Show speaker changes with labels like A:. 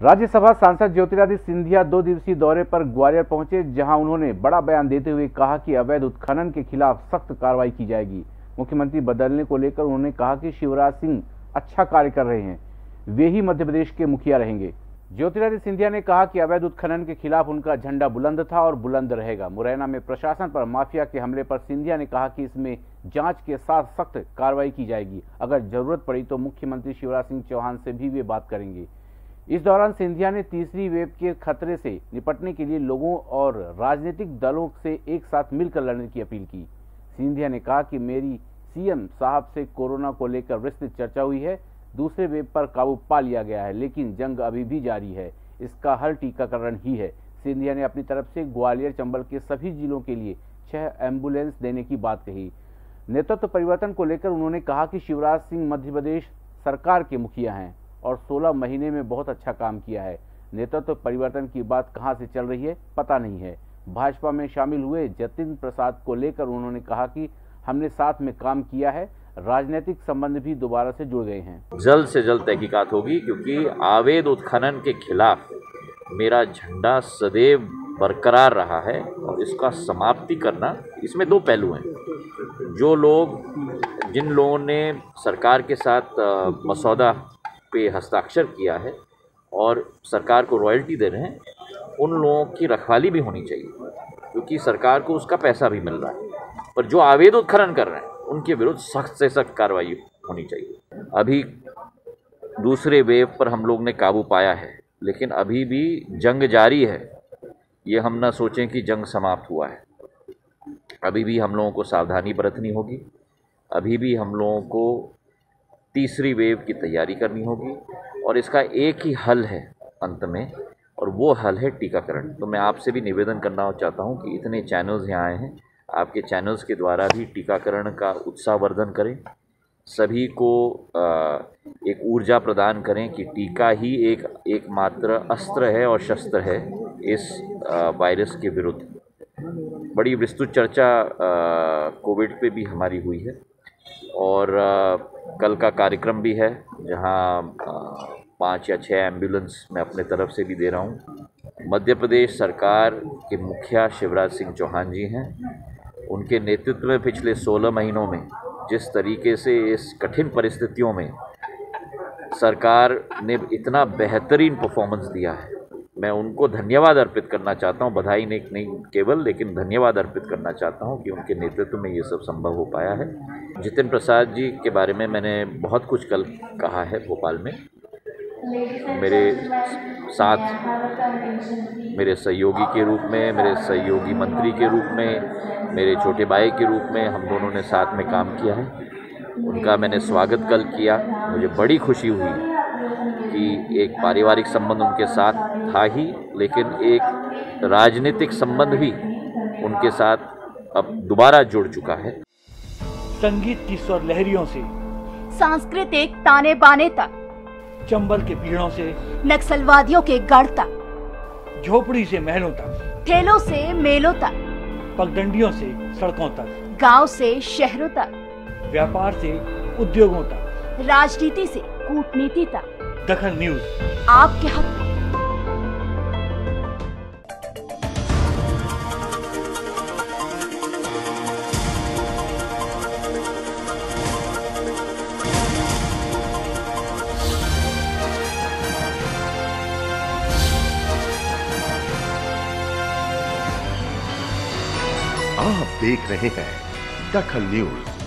A: राज्यसभा सांसद ज्योतिरादित्य सिंधिया दो दिवसीय दौरे पर ग्वालियर पहुँचे, जहाँ उन्होंने बड़ा बयान देते हुए कहा कि अवैध उत्खनन के खिलाफ सख्त कार्रवाई की जाएगी। मुख्यमंत्री बदलने को लेकर उन्होंने कहा कि शिवराज सिंह अच्छा कार्य कर रहे हैं। वे ही मध्य प्रदेश के मुखिया रहेंगे। ज्योतिरादित्य सिंधिया ने कहा कि अवैध उत्खनन के खिलाफ उनका झंडा बुलंद था और बुलंद रहेगा। मुरैना में प्रशासन पर माफिया के हमले पर सिंधिया ने कहा कि इसमें जाँच के साथ सख्त कार्रवाई की जाएगी। अगर ज़रूरत पड़ी तो मुख्यमंत्री शिवराज सिंह चौहान से भी वे बात करेंगे। इस दौरान सिंधिया ने तीसरी वेब के खतरे से निपटने के लिए लोगों और राजनीतिक दलों से एक साथ मिलकर लड़ने की अपील की। सिंधिया ने कहा कि मेरी सीएम साहब से कोरोना को लेकर विस्तृत चर्चा हुई है, दूसरे वेब पर काबू पा लिया गया है, लेकिन जंग अभी भी जारी है। इसका हल टीकाकरण ही है। सिंधिया ने अपनी तरफ़ से ग्वालियर, चंबल के सभी जिलों के लिए छह एंबुलेंस देने की बात कही। नेतृत्व परिवर्तन को लेकर उन्होंने कहा कि शिवराज सिंह मध्य प्रदेश सरकार के मुखिया हैं। और 16 महीने में बहुत अच्छा काम किया है। नेतृत्व तो परिवर्तन की बात कहाँ से चल रही है, पता नहीं है। भाजपा में शामिल हुए जतिन प्रसाद को लेकर उन्होंने कहा कि हमने साथ में काम किया है, राजनीतिक संबंध भी दोबारा से जुड़ गए हैं।
B: जल्द से जल्द तहकीकात होगी, क्योंकि आवेद उत्खनन के खिलाफ मेरा झंडा सदैव बरकरार रहा है और इसका समाप्ति करना इसमें दो पहलू हैं। जो लोग, जिन लोगों ने सरकार के साथ मसौदा पे हस्ताक्षर किया है और सरकार को रॉयल्टी दे रहे हैं, उन लोगों की रखवाली भी होनी चाहिए, क्योंकि सरकार को उसका पैसा भी मिल रहा है। पर जो आवेद उत्खनन कर रहे हैं, उनके विरुद्ध सख्त से सख्त कार्रवाई होनी चाहिए। अभी दूसरे वेव पर हम लोग ने काबू पाया है, लेकिन अभी भी जंग जारी है। ये हम ना सोचें कि जंग समाप्त हुआ है। अभी भी हम लोगों को सावधानी बरतनी होगी। अभी भी हम लोगों को तीसरी वेव की तैयारी करनी होगी और इसका एक ही हल है अंत में, और वो हल है टीकाकरण। तो मैं आपसे भी निवेदन करना चाहता हूँ कि इतने चैनल्स यहाँ आए हैं, आपके चैनल्स के द्वारा भी टीकाकरण का उत्साहवर्धन करें। सभी को एक ऊर्जा प्रदान करें कि टीका ही एक, एकमात्र अस्त्र है और शस्त्र है इस वायरस के विरुद्ध। बड़ी विस्तृत चर्चा कोविड पे भी हमारी हुई है। और कल का कार्यक्रम भी है, जहाँ पाँच या छः एंबुलेंस मैं अपने तरफ़ से भी दे रहा हूँ। मध्य प्रदेश सरकार के मुखिया शिवराज सिंह चौहान जी हैं। उनके नेतृत्व में पिछले 16 महीनों में, जिस तरीके से इस कठिन परिस्थितियों में सरकार ने इतना बेहतरीन परफॉर्मेंस दिया है मैं उनको धन्यवाद अर्पित करना चाहता हूँ। बधाई नहीं नहीं केवल, लेकिन धन्यवाद अर्पित करना चाहता हूँ कि उनके नेतृत्व में ये सब संभव हो पाया है। जितिन प्रसाद जी के बारे में मैंने बहुत कुछ कल कहा है भोपाल में। मेरे साथ, मेरे सहयोगी के रूप में, मेरे सहयोगी मंत्री के रूप में, मेरे छोटे भाई के रूप में हम दोनों ने साथ में काम किया है। उनका मैंने स्वागत कल किया। मुझे बड़ी खुशी हुई। कि एक पारिवारिक संबंध उनके साथ था ही लेकिन एक राजनीतिक संबंध भी उनके साथ अब दोबारा जुड़ चुका है।
C: संगीत की स्वर लहरियों से
D: सांस्कृतिक ताने बाने तक
C: चंबल के पीड़ों से
D: नक्सलवादियों के गढ़ तक
C: झोपड़ी से महलों तक
D: ठेलों से मेलों तक
C: पगडंडियों से सड़कों तक
D: गाँव से शहरों तक
C: व्यापार से उद्योगों तक
D: राजनीति से कूटनीति तक।
C: दखल न्यूज़।
D: आपके हक में
E: आप देख रहे हैं दखल न्यूज़।